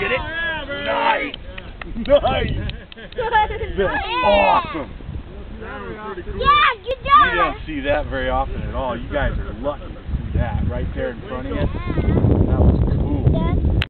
Get it? Nice! Nice! Awesome! Yeah, good You don't see that very often at all. You guys are lucky to see that right there in front of you.